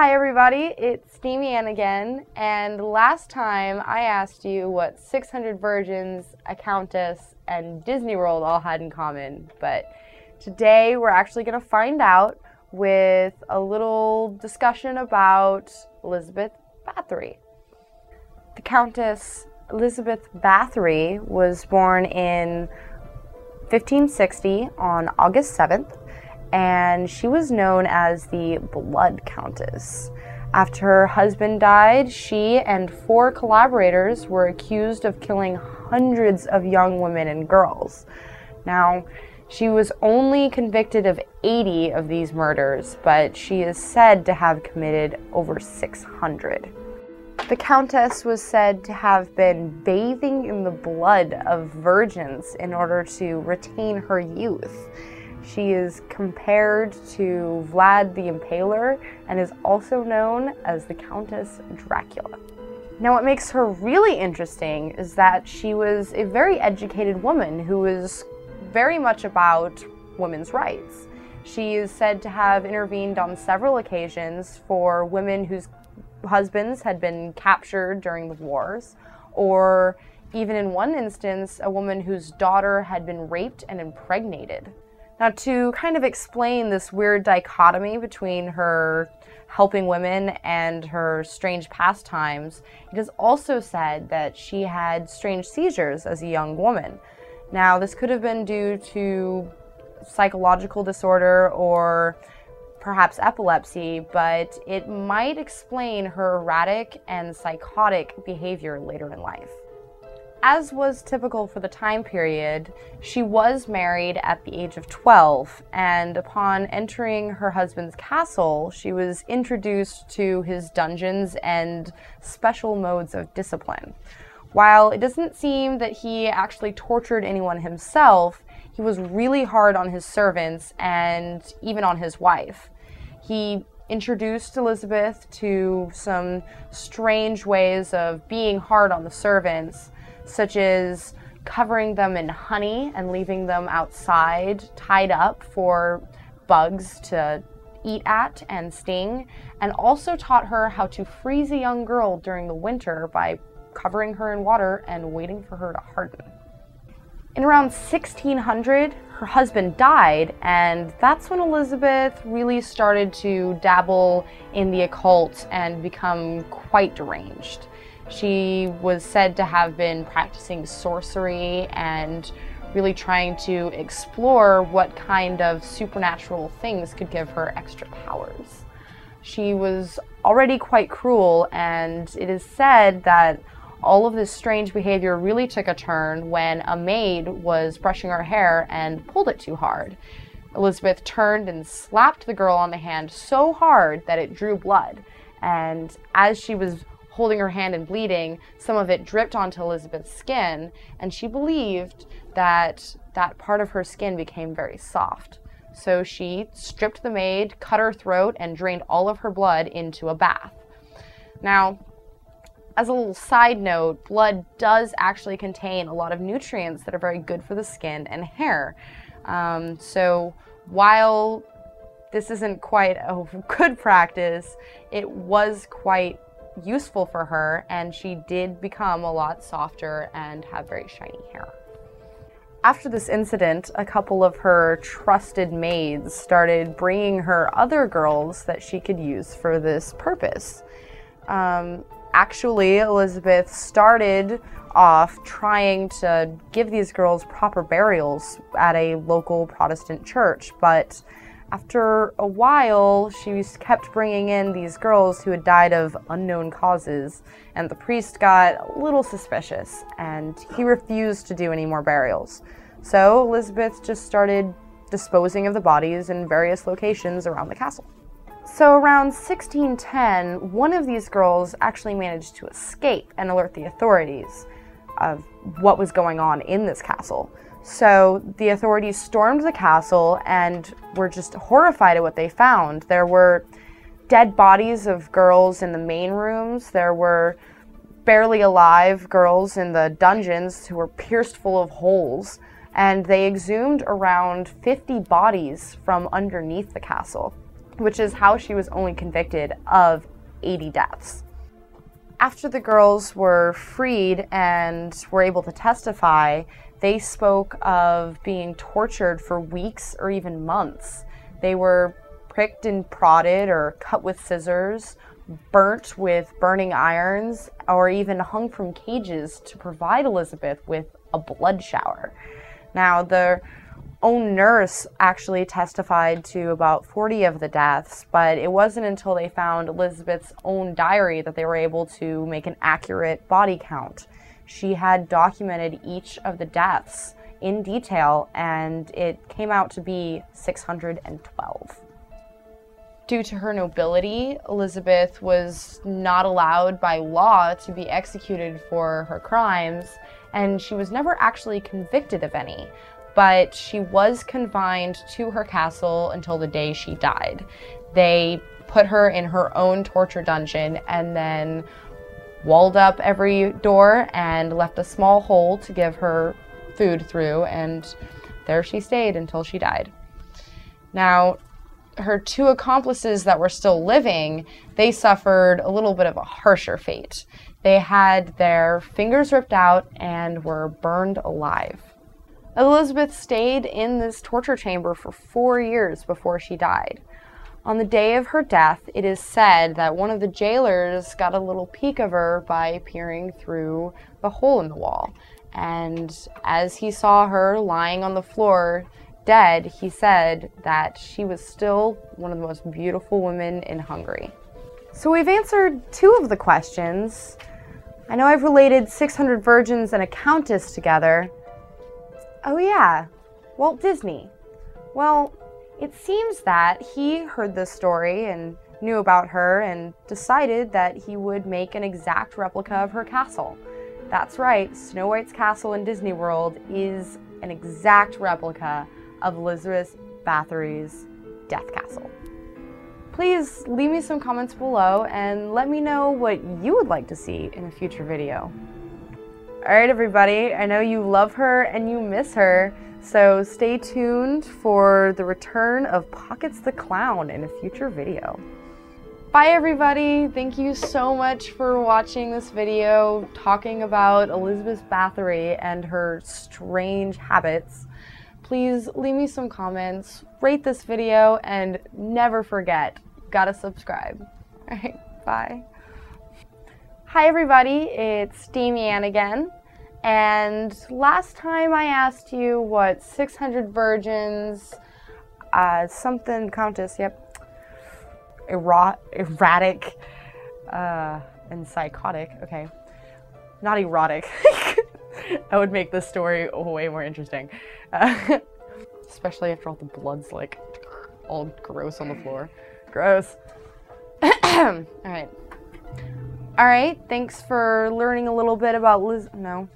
Hi, everybody. It's Damianne again. And last time I asked you what 600 Virgins, a Countess, and Disney World all had in common. But today we're actually going to find out with a little discussion about Elizabeth Bathory. The Countess Elizabeth Bathory was born in 1560 on August 7th, and she was known as the Blood Countess. After her husband died, she and four collaborators were accused of killing hundreds of young women and girls. Now, she was only convicted of 80 of these murders, but she is said to have committed over 600. The Countess was said to have been bathing in the blood of virgins in order to retain her youth. She is compared to Vlad the Impaler and is also known as the Countess Dracula. Now, what makes her really interesting is that she was a very educated woman who was very much about women's rights. She is said to have intervened on several occasions for women whose husbands had been captured during the wars, or even in one instance, a woman whose daughter had been raped and impregnated. Now, to kind of explain this weird dichotomy between her helping women and her strange pastimes, it is also said that she had strange seizures as a young woman. Now, this could have been due to psychological disorder or perhaps epilepsy, but it might explain her erratic and psychotic behavior later in life. As was typical for the time period, she was married at the age of 12, and upon entering her husband's castle, she was introduced to his dungeons and special modes of discipline. While it doesn't seem that he actually tortured anyone himself, he was really hard on his servants and even on his wife. He introduced Elizabeth to some strange ways of being hard on the servants such as covering them in honey and leaving them outside tied up for bugs to eat at and sting, and also taught her how to freeze a young girl during the winter by covering her in water and waiting for her to harden. In around 1600, her husband died, and that's when Elizabeth really started to dabble in the occult and become quite deranged. She was said to have been practicing sorcery and really trying to explore what kind of supernatural things could give her extra powers. She was already quite cruel, and it is said that all of this strange behavior really took a turn when a maid was brushing her hair and pulled it too hard. Elizabeth turned and slapped the girl on the hand so hard that it drew blood. And as she was holding her hand and bleeding, some of it dripped onto Elizabeth's skin, and she believed that that part of her skin became very soft. So she stripped the maid, cut her throat, and drained all of her blood into a bath. Now, as a little side note, blood does actually contain a lot of nutrients that are very good for the skin and hair. Um, so while this isn't quite a good practice, it was quite useful for her, and she did become a lot softer and have very shiny hair. After this incident, a couple of her trusted maids started bringing her other girls that she could use for this purpose. Um, actually, Elizabeth started off trying to give these girls proper burials at a local Protestant church, but after a while, she kept bringing in these girls who had died of unknown causes, and the priest got a little suspicious, and he refused to do any more burials. So Elizabeth just started disposing of the bodies in various locations around the castle. So around 1610, one of these girls actually managed to escape and alert the authorities of what was going on in this castle. So the authorities stormed the castle and were just horrified at what they found. There were dead bodies of girls in the main rooms. There were barely alive girls in the dungeons who were pierced full of holes. And they exhumed around 50 bodies from underneath the castle. which is how she was only convicted of 80 deaths. After the girls were freed and were able to testify, they spoke of being tortured for weeks or even months. They were pricked and prodded or cut with scissors, burnt with burning irons, or even hung from cages to provide Elizabeth with a blood shower. Now, the own nurse actually testified to about 40 of the deaths, but it wasn't until they found Elizabeth's own diary that they were able to make an accurate body count. She had documented each of the deaths in detail, and it came out to be 612. Due to her nobility, Elizabeth was not allowed by law to be executed for her crimes, and she was never actually convicted of any. But she was confined to her castle until the day she died. They put her in her own torture dungeon and then walled up every door and left a small hole to give her food through, and there she stayed until she died. Now, her two accomplices that were still living, they suffered a little bit of a harsher fate. They had their fingers ripped out and were burned alive. Elizabeth stayed in this torture chamber for four years before she died. On the day of her death, it is said that one of the jailers got a little peek of her by peering through the hole in the wall. And as he saw her lying on the floor, dead, he said that she was still one of the most beautiful women in Hungary. So we've answered two of the questions. I know I've related 600 virgins and a countess together. Oh yeah, Walt Disney. Well, it seems that he heard this story and knew about her and decided that he would make an exact replica of her castle. That's right, Snow White's castle in Disney World is an exact replica of Elizabeth Bathory's Death Castle. Please leave me some comments below and let me know what you would like to see in a future video. Alright everybody, I know you love her and you miss her, so stay tuned for the return of Pockets the Clown in a future video. Bye everybody, thank you so much for watching this video talking about Elizabeth Bathory and her strange habits please leave me some comments, rate this video, and never forget, gotta subscribe. Alright, bye. Hi everybody, it's Damianne again. And last time I asked you what 600 virgins, uh, something countess, yep, erot, erratic, uh, and psychotic, okay. Not erotic. that would make this story way more interesting. Uh, especially after all the blood's like all gross on the floor. Gross. all right. All right. Thanks for learning a little bit about Liz. No.